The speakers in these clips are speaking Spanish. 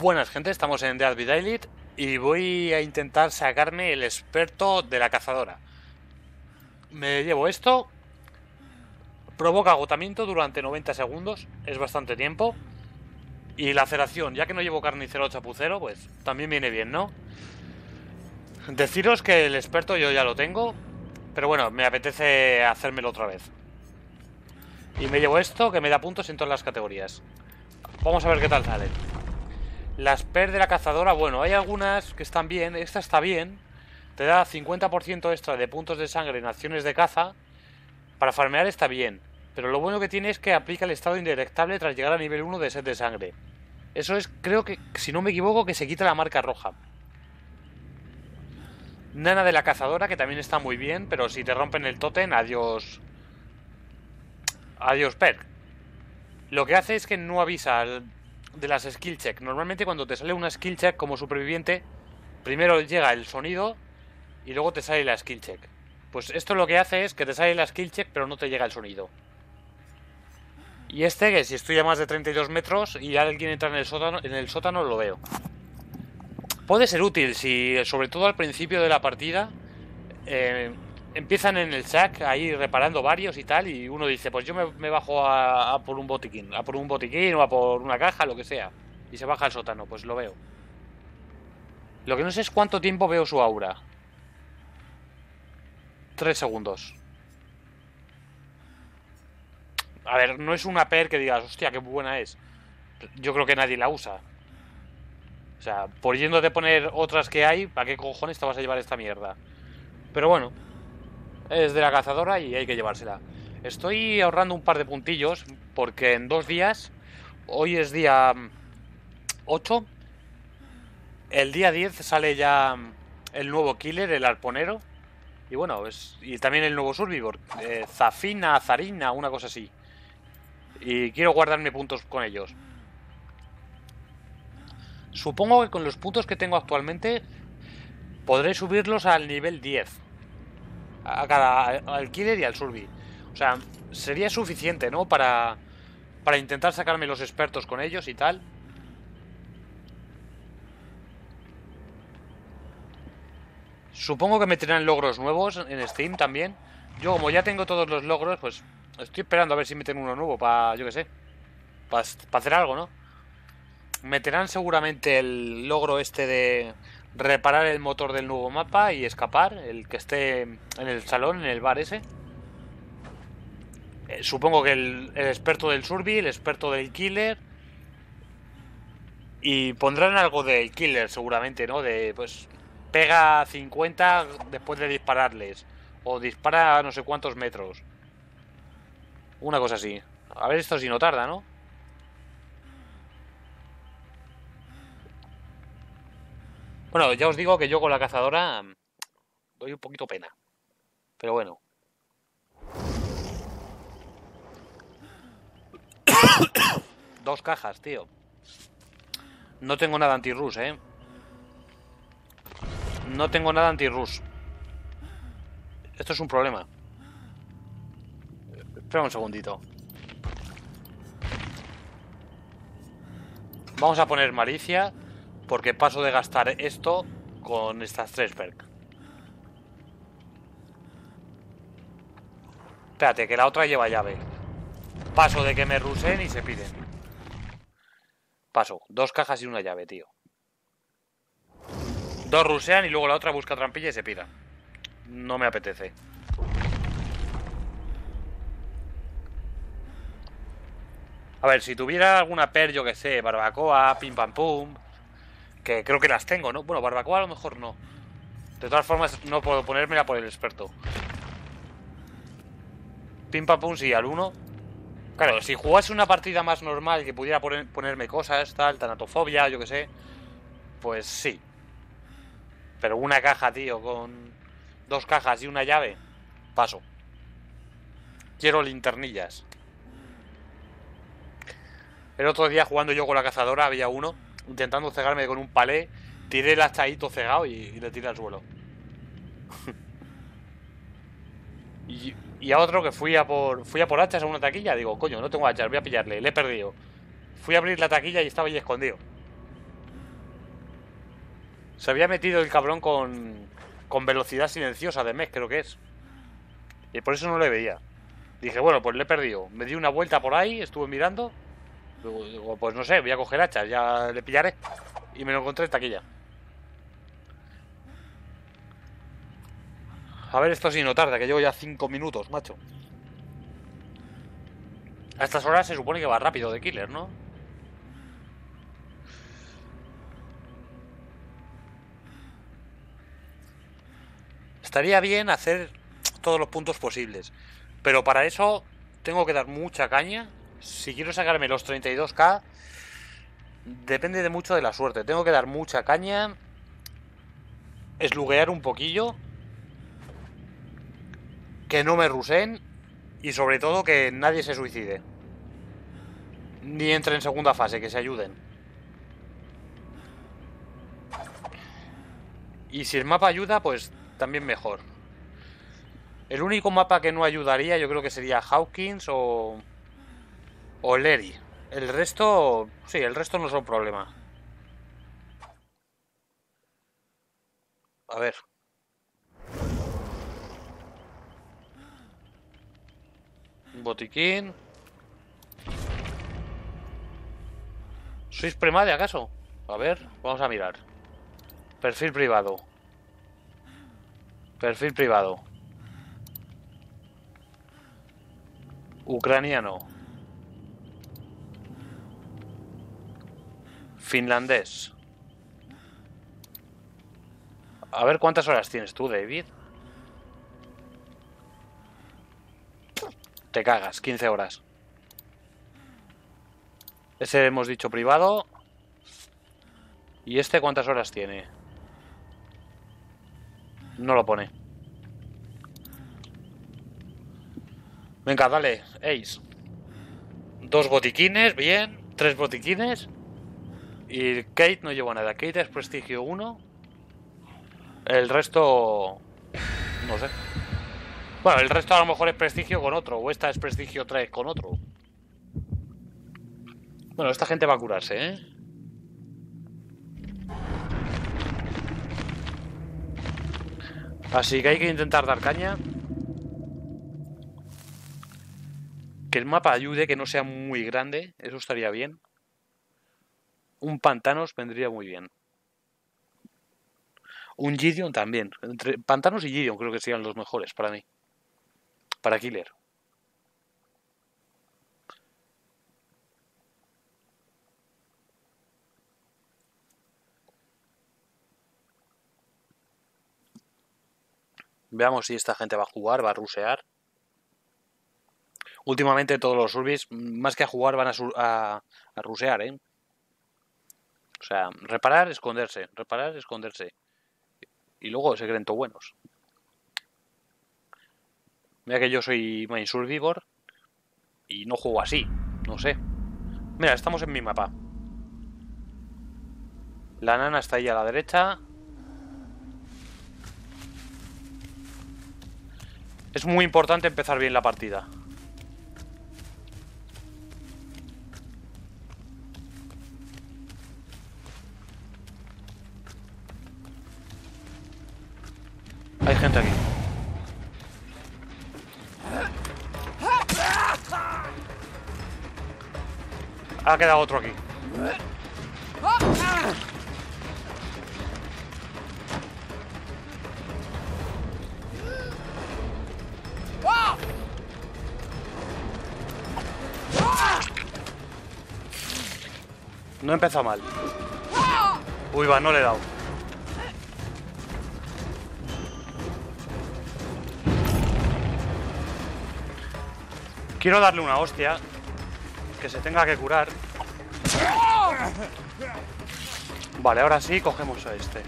Buenas gente, estamos en Dead Daylit y voy a intentar sacarme el experto de la cazadora. Me llevo esto, provoca agotamiento durante 90 segundos, es bastante tiempo. Y la laceración, ya que no llevo carnicero chapucero, pues también viene bien, ¿no? Deciros que el experto yo ya lo tengo, pero bueno, me apetece hacérmelo otra vez. Y me llevo esto que me da puntos en todas las categorías. Vamos a ver qué tal sale. Las PER de la cazadora, bueno, hay algunas que están bien. Esta está bien. Te da 50% extra de puntos de sangre en acciones de caza. Para farmear está bien. Pero lo bueno que tiene es que aplica el estado indirectable tras llegar a nivel 1 de set de sangre. Eso es, creo que, si no me equivoco, que se quita la marca roja. Nana de la cazadora, que también está muy bien, pero si te rompen el totem, adiós. Adiós, perk. Lo que hace es que no avisa de las skill check. Normalmente cuando te sale una skill check como superviviente, primero llega el sonido y luego te sale la skill check. Pues esto lo que hace es que te sale la skill check pero no te llega el sonido. Y este, que si estoy a más de 32 metros y alguien entra en el sótano, en el sótano lo veo. Puede ser útil si, sobre todo al principio de la partida, eh, empiezan en el sack ahí reparando varios y tal, y uno dice, pues yo me, bajo a, por un botiquín, a por un botiquín o a por una caja, lo que sea, y se baja al sótano, pues lo veo. Lo que no sé es cuánto tiempo veo su aura. Tres segundos. A ver, no es una per que digas, hostia, qué buena es. Yo creo que nadie la usa. O sea, por yendo de poner otras que hay, ¿para qué cojones te vas a llevar esta mierda? Pero bueno, es de la cazadora y hay que llevársela. Estoy ahorrando un par de puntillos porque en dos días, hoy es día 8, el día 10 sale ya el nuevo killer, el arponero. Y bueno, y también el nuevo Survivor, eh, Zafina, Zarina, una cosa así. Y quiero guardarme puntos con ellos. Supongo que con los puntos que tengo actualmente podré subirlos al nivel 10 a cada al killer y al survi. O sea, sería suficiente, ¿no? Para para intentar sacarme los expertos con ellos y tal. Supongo que me meterán logros nuevos en Steam también. Yo como ya tengo todos los logros, pues estoy esperando a ver si meten uno nuevo para, yo qué sé, para hacer algo, ¿no? Meterán seguramente el logro este de reparar el motor del nuevo mapa y escapar, el que esté en el salón, en el bar ese. Eh, supongo que el, experto del survi, el experto del killer. Y pondrán algo del killer seguramente, ¿no? De pues pega 50 después de dispararles. O dispara a no sé cuántos metros. Una cosa así. A ver esto si no tarda, ¿no? Bueno, ya os digo que yo con la cazadora mm, doy un poquito pena. Pero bueno. Dos cajas, tío. No tengo nada anti-rus, ¿eh? No tengo nada anti-rus. Esto es un problema. Espera un segundito. Vamos a poner malicia porque paso de gastar esto con estas tres perks. Espérate, que la otra lleva llave. Paso de que me rusen y se piden. Paso. Dos cajas y una llave, tío. Dos rusean y luego la otra busca trampilla y se pida. No me apetece. A ver, si tuviera alguna per, yo que sé, barbacoa, pim pam pum, que creo que las tengo, ¿no? Bueno, barbacoa a lo mejor no. De todas formas, no puedo ponérmela por el experto. Pim pam pum, sí, al 1. Claro, si jugase una partida más normal que pudiera ponerme cosas, tal, tanatofobia, yo que sé, pues sí. Pero una caja, tío, con dos cajas y una llave, paso. Quiero linternillas. El otro día jugando yo con la cazadora había uno intentando cegarme con un palé, tiré el hacha ahí todo cegado y, le tiré al suelo. y, a otro que fui a por fui a por hachas a una taquilla, digo, coño, no tengo hachas, voy a pillarle, le he perdido. Fui a abrir la taquilla y estaba ahí escondido. Se había metido el cabrón con, con velocidad silenciosa de mes, creo que es. Y por eso no le veía. Dije, bueno, pues le he perdido. Me di una vuelta por ahí, estuve mirando. Digo, pues no sé, voy a coger hachas, ya le pillaré. Y me lo encontré en taquilla. A ver esto si no tarda, que llevo ya 5 minutos, macho. A estas horas se supone que va rápido de killer, ¿no? Estaría bien hacer todos los puntos posibles. Pero para eso tengo que dar mucha caña. Si quiero sacarme los 32k, depende de mucho de la suerte. Tengo que dar mucha caña, esluguear un poquillo, que no me rusen y sobre todo que nadie se suicide. Ni entre en segunda fase, que se ayuden. Y si el mapa ayuda, pues también mejor. El único mapa que no ayudaría yo creo que sería Hawkins o... O Lery. El resto... Sí, el resto no son problema. A ver. Botiquín. ¿Sois premade acaso? A ver, vamos a mirar. Perfil privado. Perfil privado. Ucraniano. Finlandés. A ver cuántas horas tienes tú, David. Te cagas, 15 horas. Ese hemos dicho privado. ¿Y este cuántas horas tiene? No lo pone. Venga, dale, Ace. Dos botiquines, bien. Tres botiquines. Y Kate no lleva nada. Kate es prestigio 1. El resto... No sé. Bueno, el resto a lo mejor es prestigio con otro. O esta es prestigio 3 con otro. Bueno, esta gente va a curarse, ¿eh? Así que hay que intentar dar caña. Que el mapa ayude, que no sea muy grande. Eso estaría bien. Un pantanos vendría muy bien. Un Gideon también. Entre pantanos y Gideon creo que serían los mejores para mí. Para Killer. Veamos si esta gente va a jugar, va a rusear. Últimamente todos los surbis, más que a jugar, van a, a, a rusear, ¿eh? O sea, reparar, esconderse, reparar, esconderse. Y luego se creen todos buenos. Mira que yo soy main survivor y no juego así, no sé. Mira, estamos en mi mapa. La nana está ahí a la derecha. Es muy importante empezar bien la partida. Hay gente aquí. Ha quedado otro aquí. No empezó mal. Uy, va, no le he dado. Quiero darle una hostia. Que se tenga que curar. Vale, ahora sí, cogemos a este.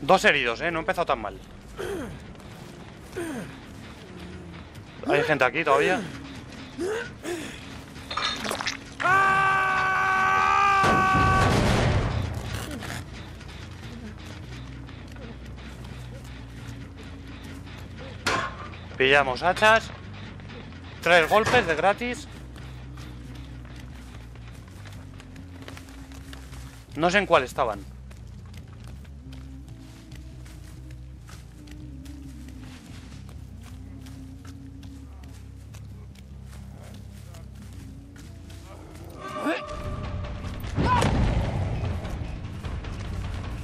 Dos heridos, ¿eh? No he empezado tan mal. Hay gente aquí todavía. Pillamos hachas. Tres golpes de gratis. No sé en cuál estaban.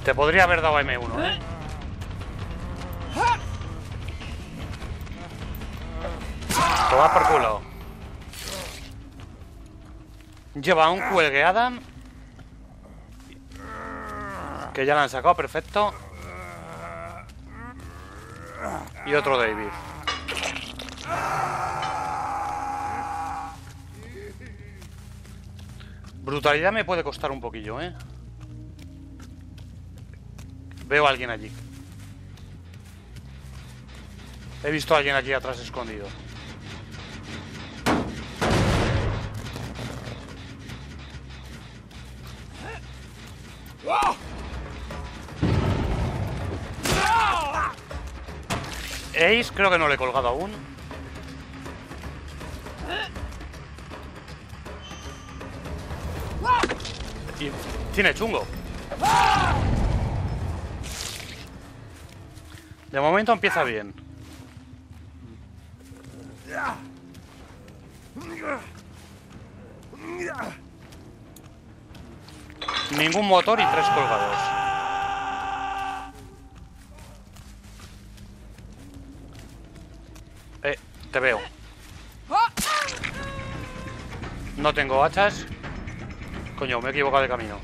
Te podría haber dado M1, ¿eh? Toma por culo. Lleva un cuelgue Adam. Que ya la han sacado, perfecto. Y otro David. Brutalidad me puede costar un poquillo, ¿eh? Veo a alguien allí. He visto a alguien aquí atrás escondido. Ace creo que no le he colgado aún. Tiene chungo. De momento empieza bien. Ningún motor y tres colgados. Eh, te veo. No tengo hachas. Coño, me he equivocado de camino.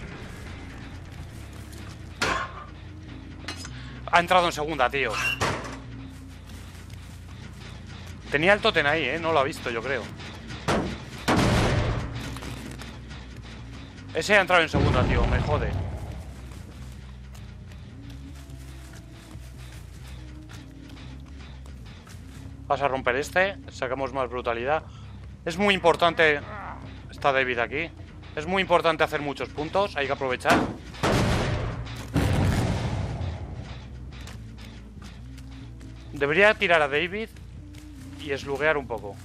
Ha entrado en segunda, tío. Tenía el totem ahí, ¿eh? No lo ha visto, yo creo. Ese ha entrado en segunda, tío. Me jode. Vas a romper este. Sacamos más brutalidad. Es muy importante... Está David aquí. Es muy importante hacer muchos puntos. Hay que aprovechar. Debería tirar a David y esluguear un poco.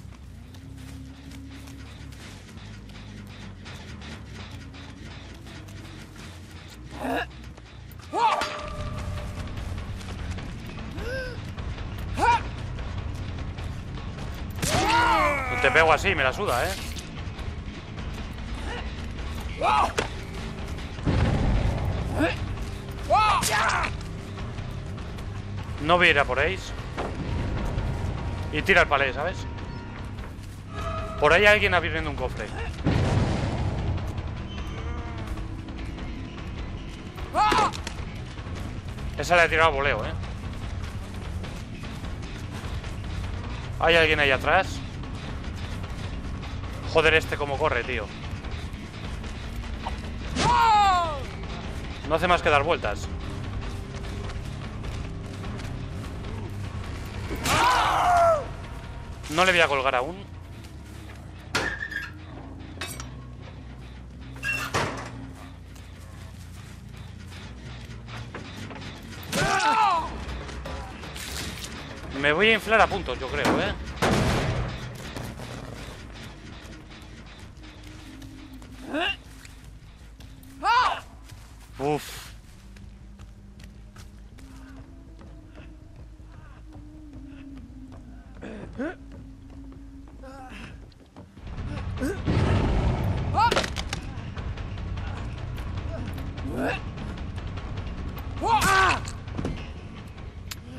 Te pego así, me la suda, ¿eh? No voy por Ace. Y tira el palé, ¿sabes? Por ahí alguien abriendo un cofre. Esa le ha tirado a voleo, ¿eh? Hay alguien ahí atrás. Joder, este como corre, tío. No hace más que dar vueltas. No le voy a colgar aún. Me voy a inflar a puntos, yo creo, ¿eh?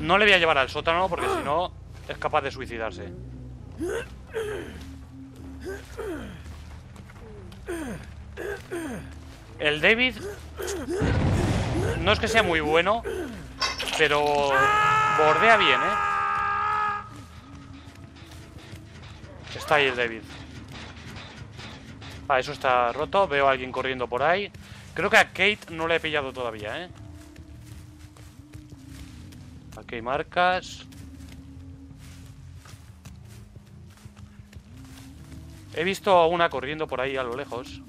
No le voy a llevar al sótano porque si no es capaz de suicidarse. El David no es que sea muy bueno, pero bordea bien, ¿eh? Está ahí el David. Ah, eso está roto. Veo a alguien corriendo por ahí. Creo que a Kate no le he pillado todavía, ¿eh? Marcas. He visto una corriendo por ahí a lo lejos.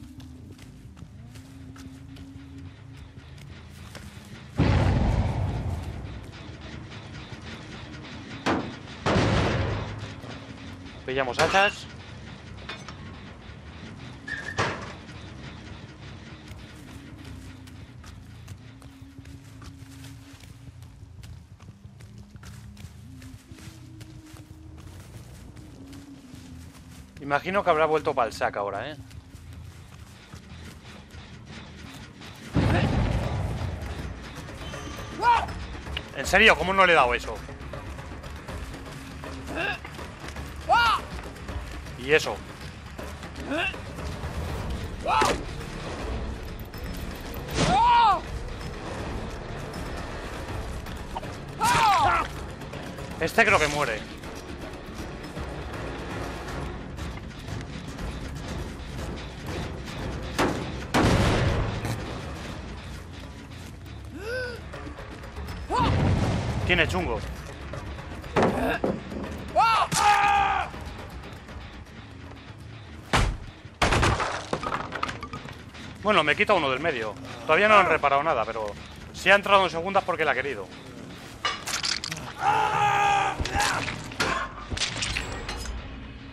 Pillamos hachas. Imagino que habrá vuelto para el sac ahora, ¿eh? ¿En serio? ¿Cómo no le he dado eso? ¿Y eso? Este creo que muere. Tiene chungo. Bueno, me quita uno del medio. Todavía no han reparado nada, pero si ha entrado en segundas porque la ha querido.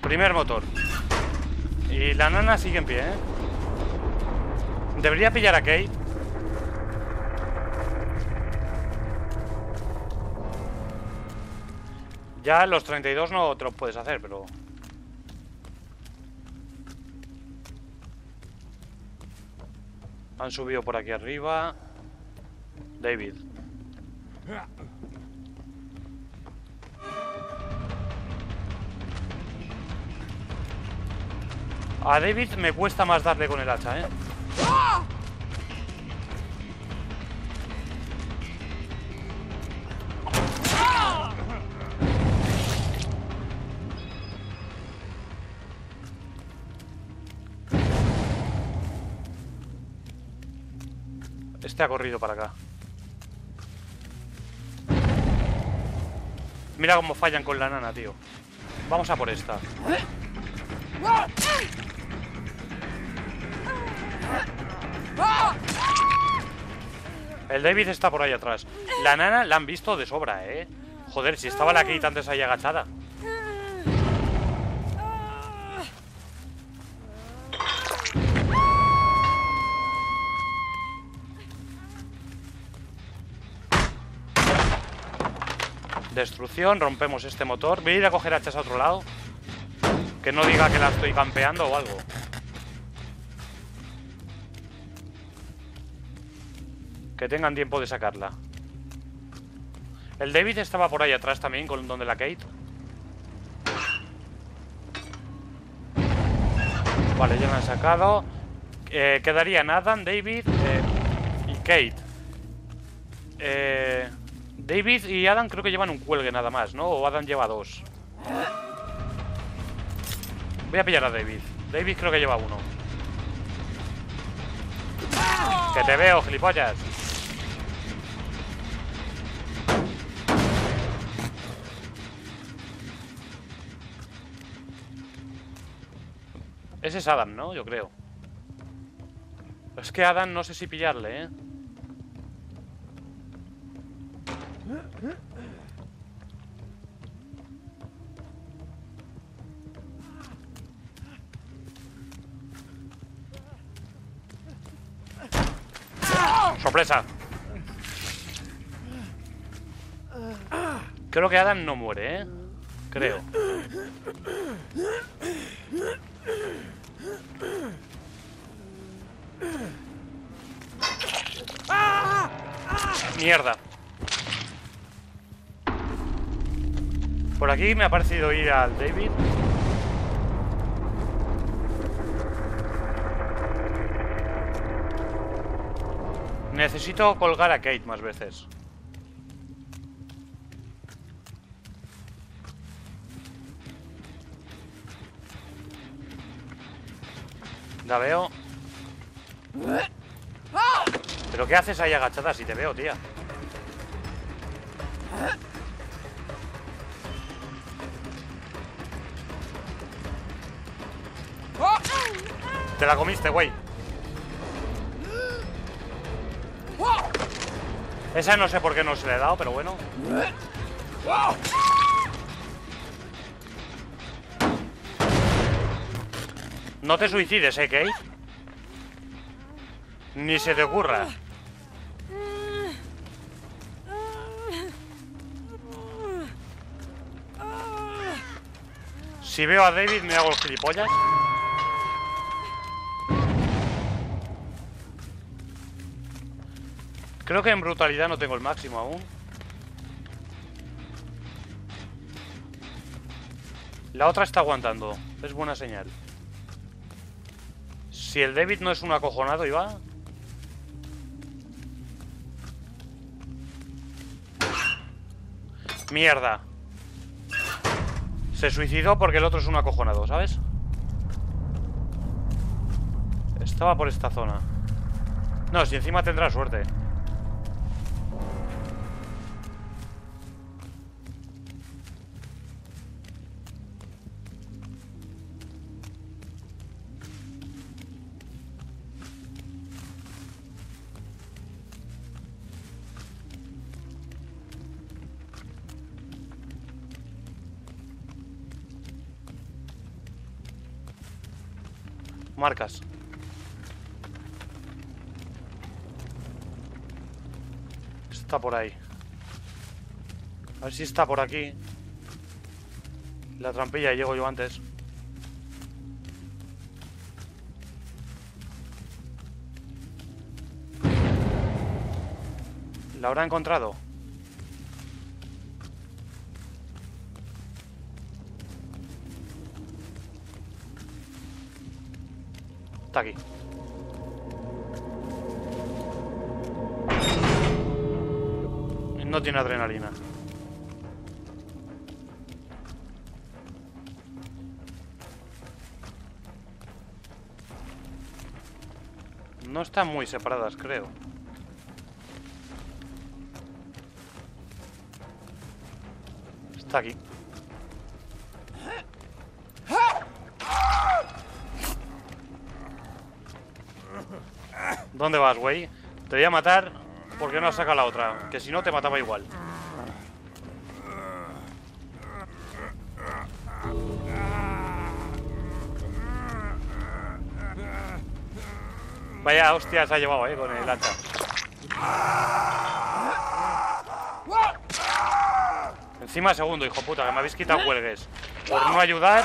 Primer motor. Y la nana sigue en pie, ¿eh? Debería pillar a Kate. Ya los 32 no te los puedes hacer, pero... Han subido por aquí arriba. David. A David me cuesta más darle con el hacha, ¿eh? Este ha corrido para acá. Mira cómo fallan con la nana, tío. Vamos a por esta. El David está por ahí atrás. La nana la han visto de sobra, ¿eh? Joder, si estaba la Kate antes ahí agachada. Destrucción, rompemos este motor. Voy a ir a coger hachas a otro lado. Que no diga que la estoy campeando o algo. Que tengan tiempo de sacarla. El David estaba por ahí atrás también, con donde la Kate. Vale, ya me han sacado. Eh, quedarían Adam, David eh, y Kate. Eh, David y Adam creo que llevan un cuelgue nada más, ¿no? O Adam lleva dos. Voy a pillar a David. David creo que lleva uno. Que te veo, gilipollas. Ese es Adam, ¿no? Yo creo. Es que Adam no sé si pillarle, ¿eh? ¡Sorpresa! Creo que Adam no muere, ¿eh? Creo. Mierda. Por aquí me ha parecido ir al David. Necesito colgar a Kate más veces. La veo. ¿Pero qué haces ahí agachada si te veo, tía? Te la comiste, güey. Esa no sé por qué no se le he dado, pero bueno. No te suicides, ¿eh, Kate? Ni se te ocurra. Si veo a David me hago los gilipollas. Creo que en brutalidad no tengo el máximo aún. La otra está aguantando. Es buena señal. Si el David no es un acojonado, Iba. Mierda. Se suicidó porque el otro es un acojonado, ¿sabes? Estaba por esta zona. No, si encima tendrá suerte. Marcas. Está por ahí. A ver si está por aquí. La trampilla llego yo antes. ¿La habrá encontrado? Está aquí. No tiene adrenalina. No están muy separadas, creo. Está aquí. ¿Dónde vas, güey? Te voy a matar porque no has sacado la otra. Que si no, te mataba igual. Vaya hostia se ha llevado, eh, con el hacha. Encima segundo, hijo puta, que me habéis quitado cuelgues. Por no ayudar,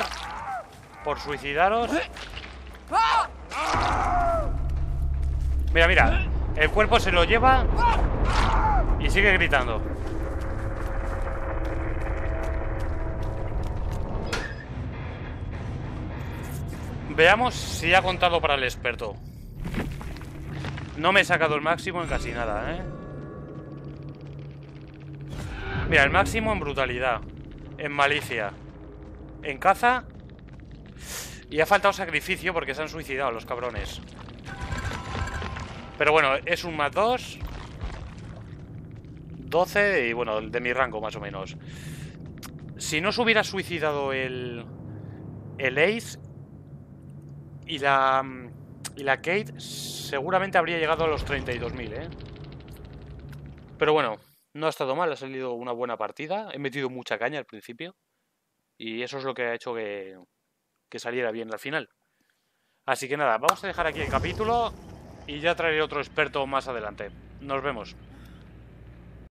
por suicidaros. Mira, mira. El cuerpo se lo lleva y sigue gritando. Veamos si ha contado para el experto. No me he sacado el máximo en casi nada, ¿eh? Mira, el máximo en brutalidad. En malicia. En caza. Y ha faltado sacrificio porque se han suicidado los cabrones. Pero bueno, es un más 2. 12 y bueno, de mi rango más o menos. Si no se hubiera suicidado el, el Ace y la, y la Kate, seguramente habría llegado a los 32.000, ¿eh? Pero bueno, no ha estado mal, ha salido una buena partida. He metido mucha caña al principio. Y eso es lo que ha hecho que, que saliera bien al final. Así que nada, vamos a dejar aquí el capítulo y ya traeré otro experto más adelante. Nos vemos.